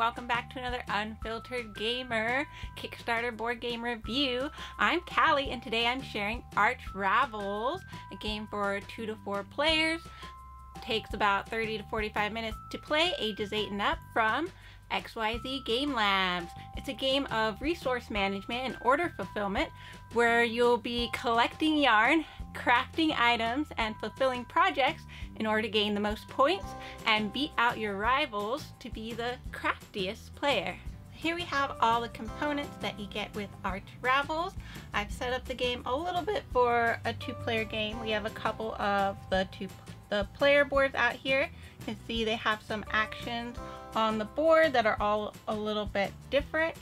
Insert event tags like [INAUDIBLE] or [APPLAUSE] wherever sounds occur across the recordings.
welcome back to another Unfiltered Gamer Kickstarter board game review. I'm Callie and today I'm sharing Arch Ravels, a game for two to four players. Takes about 30 to 45 minutes to play, ages 8 and up from XYZ Game Labs. It's a game of resource management and order fulfillment where you'll be collecting yarn, crafting items, and fulfilling projects in order to gain the most points and beat out your rivals to be the craftiest player. Here we have all the components that you get with Arch Ravels. I've set up the game a little bit for a two-player game. We have a couple of the two the player boards out here. You can see they have some actions on the board that are all a little bit different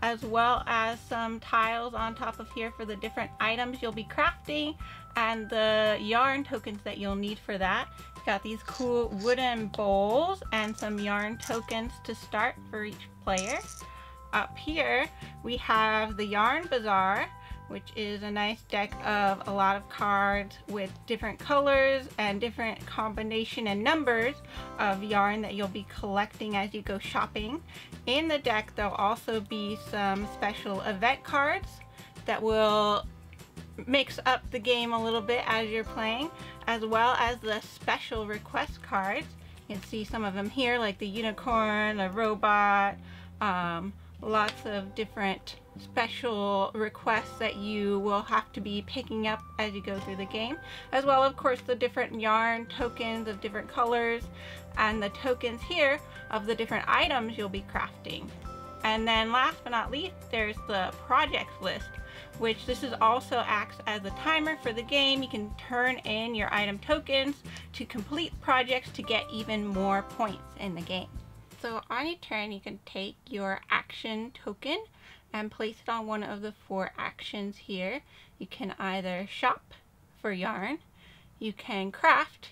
as well as some tiles on top of here for the different items you'll be crafting and the yarn tokens that you'll need for that. Got these cool wooden bowls and some yarn tokens to start for each player. Up here we have the Yarn Bazaar which is a nice deck of a lot of cards with different colors and different combination and numbers of yarn that you'll be collecting as you go shopping. In the deck there'll also be some special event cards that will mix up the game a little bit as you're playing as well as the special request cards. You can see some of them here like the unicorn, the robot, um, lots of different special requests that you will have to be picking up as you go through the game as well of course the different yarn tokens of different colors and the tokens here of the different items you'll be crafting and then last but not least there's the projects list which this is also acts as a timer for the game you can turn in your item tokens to complete projects to get even more points in the game so on your turn you can take your action token and place it on one of the four actions here. You can either shop for yarn, you can craft,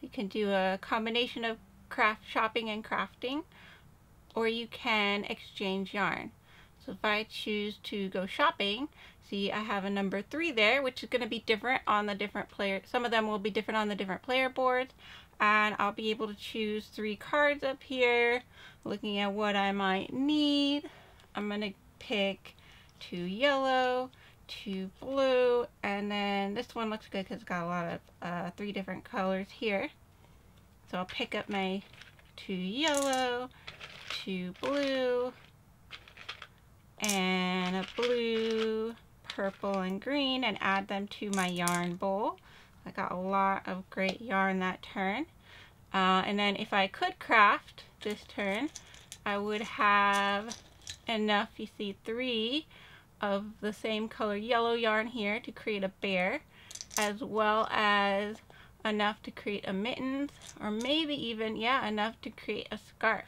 you can do a combination of craft shopping and crafting, or you can exchange yarn. So if I choose to go shopping, see I have a number three there, which is going to be different on the different player. Some of them will be different on the different player boards. And I'll be able to choose three cards up here, looking at what I might need. I'm going to pick two yellow, two blue, and then this one looks good because it's got a lot of uh, three different colors here. So I'll pick up my two yellow, two blue, and a blue, purple, and green and add them to my yarn bowl. I got a lot of great yarn that turn. Uh, and then if I could craft this turn, I would have enough, you see three of the same color yellow yarn here to create a bear, as well as enough to create a mittens, or maybe even, yeah, enough to create a scarf.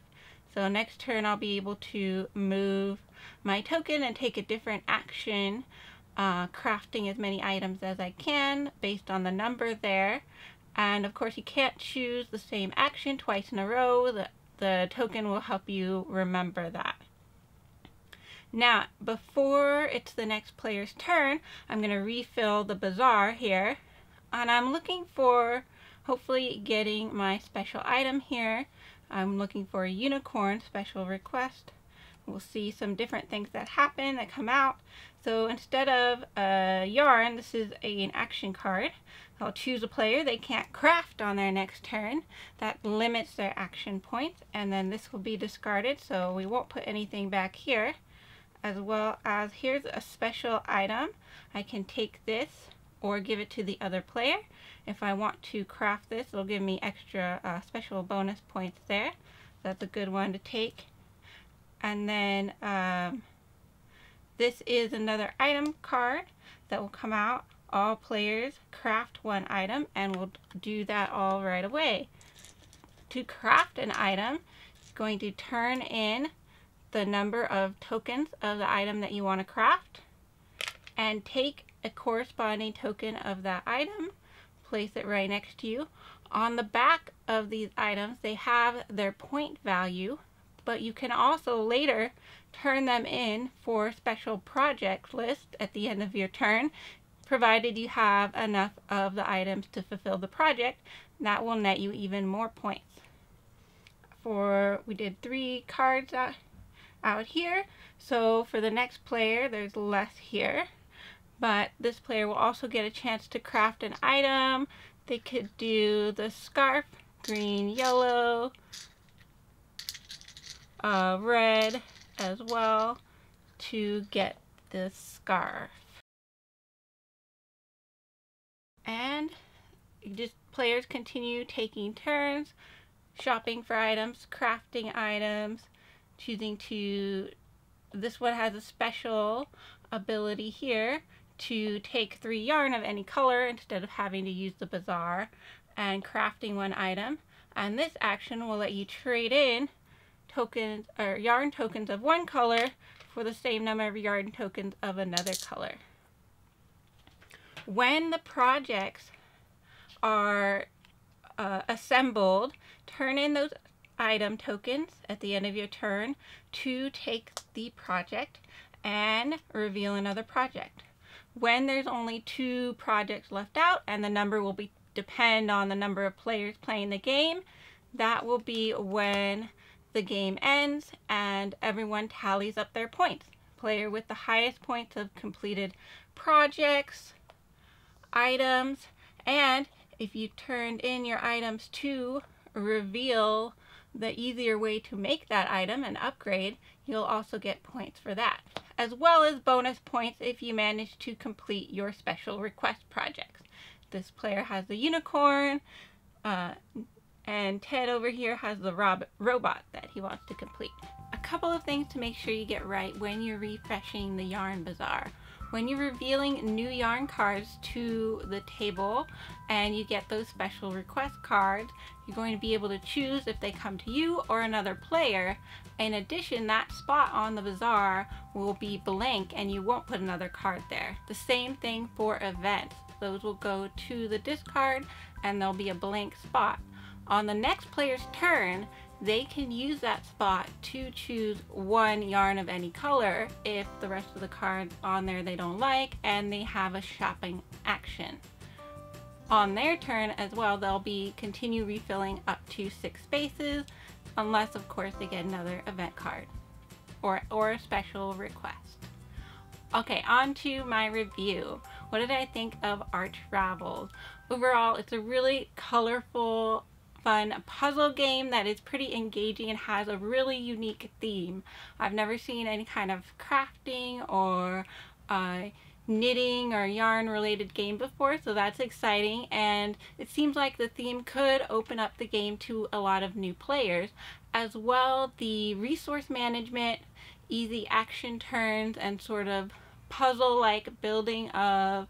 So next turn I'll be able to move my token and take a different action, uh, crafting as many items as I can based on the number there. And of course you can't choose the same action twice in a row. The, the token will help you remember that. Now, before it's the next player's turn, I'm going to refill the bazaar here. And I'm looking for, hopefully, getting my special item here. I'm looking for a unicorn special request. We'll see some different things that happen, that come out. So instead of a yarn, this is a, an action card. I'll choose a player. They can't craft on their next turn. That limits their action points. And then this will be discarded, so we won't put anything back here as well as here's a special item. I can take this or give it to the other player. If I want to craft this, it'll give me extra uh, special bonus points there. That's a good one to take. And then um, this is another item card that will come out. All players craft one item and we'll do that all right away. To craft an item, it's going to turn in the number of tokens of the item that you want to craft and take a corresponding token of that item, place it right next to you. On the back of these items, they have their point value, but you can also later turn them in for special project list at the end of your turn, provided you have enough of the items to fulfill the project. That will net you even more points for, we did three cards out, out here. So for the next player, there's less here. But this player will also get a chance to craft an item. They could do the scarf, green, yellow, uh, red as well to get the scarf. And just players continue taking turns, shopping for items, crafting items, choosing to, this one has a special ability here to take three yarn of any color instead of having to use the bazaar and crafting one item. And this action will let you trade in tokens or yarn tokens of one color for the same number of yarn tokens of another color. When the projects are uh, assembled, turn in those item tokens at the end of your turn to take the project and reveal another project. When there's only two projects left out and the number will be depend on the number of players playing the game, that will be when the game ends and everyone tallies up their points. Player with the highest points of completed projects, items, and if you turned in your items to reveal the easier way to make that item and upgrade, you'll also get points for that, as well as bonus points if you manage to complete your special request projects. This player has the unicorn, uh, and Ted over here has the rob robot that he wants to complete. A couple of things to make sure you get right when you're refreshing the Yarn Bazaar. When you're revealing new yarn cards to the table and you get those special request cards, you're going to be able to choose if they come to you or another player. In addition, that spot on the bazaar will be blank and you won't put another card there. The same thing for events. Those will go to the discard and there'll be a blank spot. On the next player's turn, they can use that spot to choose one yarn of any color if the rest of the cards on there they don't like and they have a shopping action. On their turn as well, they'll be continue refilling up to six spaces unless of course they get another event card or, or a special request. Okay, on to my review. What did I think of Arch Ravels? Overall, it's a really colorful fun puzzle game that is pretty engaging and has a really unique theme. I've never seen any kind of crafting or uh, knitting or yarn related game before so that's exciting and it seems like the theme could open up the game to a lot of new players as well the resource management easy action turns and sort of puzzle like building of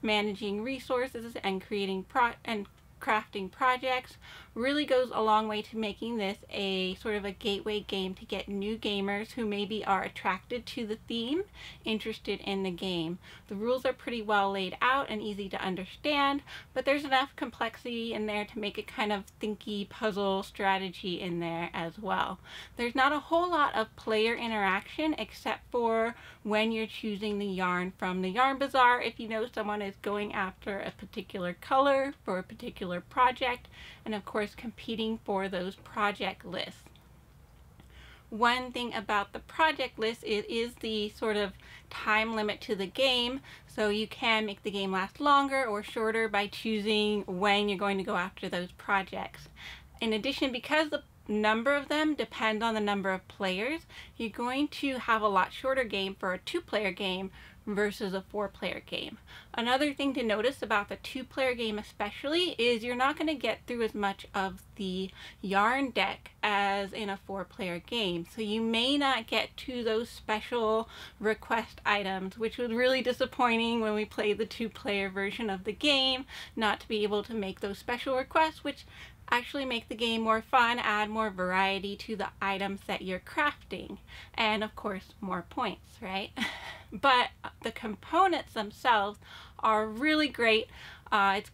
managing resources and creating pro and crafting projects really goes a long way to making this a sort of a gateway game to get new gamers who maybe are attracted to the theme interested in the game. The rules are pretty well laid out and easy to understand, but there's enough complexity in there to make it kind of thinky puzzle strategy in there as well. There's not a whole lot of player interaction except for when you're choosing the yarn from the Yarn Bazaar. If you know someone is going after a particular color for a particular project, and of course competing for those project lists. One thing about the project list is, is the sort of time limit to the game, so you can make the game last longer or shorter by choosing when you're going to go after those projects. In addition, because the number of them depend on the number of players, you're going to have a lot shorter game for a two-player game versus a four player game. Another thing to notice about the two player game especially is you're not going to get through as much of the yarn deck as in a four player game. So you may not get to those special request items, which was really disappointing when we played the two player version of the game, not to be able to make those special requests, which actually make the game more fun, add more variety to the items that you're crafting, and of course more points, right? [LAUGHS] but the components themselves are really great. Uh, it's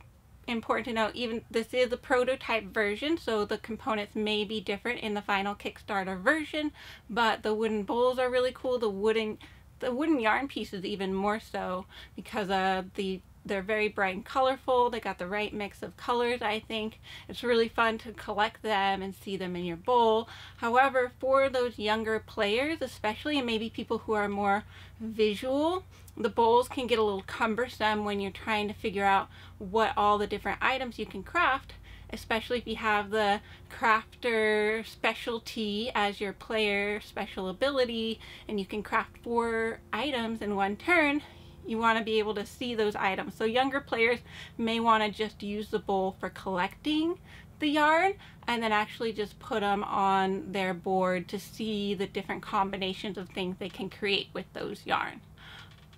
important to note even this is a prototype version so the components may be different in the final Kickstarter version but the wooden bowls are really cool the wooden the wooden yarn pieces even more so because uh, the they're very bright and colorful. They got the right mix of colors, I think. It's really fun to collect them and see them in your bowl. However, for those younger players, especially, and maybe people who are more visual, the bowls can get a little cumbersome when you're trying to figure out what all the different items you can craft especially if you have the crafter specialty as your player special ability and you can craft four items in one turn you want to be able to see those items. So younger players may want to just use the bowl for collecting the yarn and then actually just put them on their board to see the different combinations of things they can create with those yarn.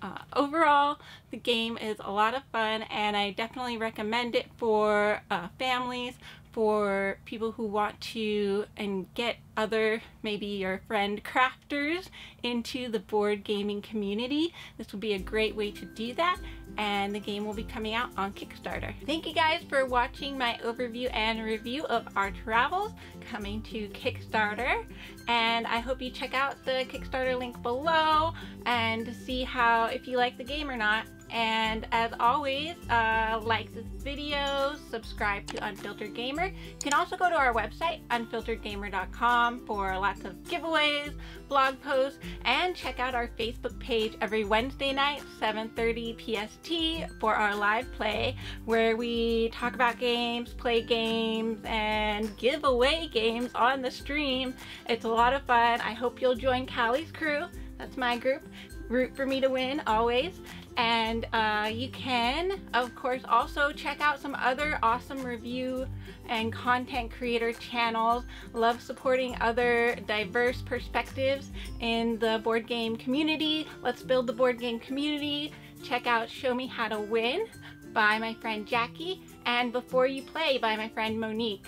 Uh, overall, the game is a lot of fun and I definitely recommend it for uh, families for people who want to and get other maybe your friend crafters into the board gaming community this will be a great way to do that and the game will be coming out on Kickstarter. Thank you guys for watching my overview and review of Arch Ravels coming to Kickstarter and I hope you check out the Kickstarter link below and see how if you like the game or not and as always, uh, like this video, subscribe to Unfiltered Gamer. You can also go to our website, unfilteredgamer.com, for lots of giveaways, blog posts, and check out our Facebook page every Wednesday night, 7.30 PST, for our live play, where we talk about games, play games, and give away games on the stream. It's a lot of fun. I hope you'll join Callie's crew. That's my group. Root for me to win, always. And uh, you can, of course, also check out some other awesome review and content creator channels. Love supporting other diverse perspectives in the board game community. Let's build the board game community. Check out Show Me How to Win by my friend Jackie and Before You Play by my friend Monique.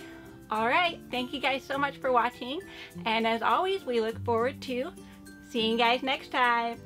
Alright, thank you guys so much for watching. And as always, we look forward to seeing you guys next time.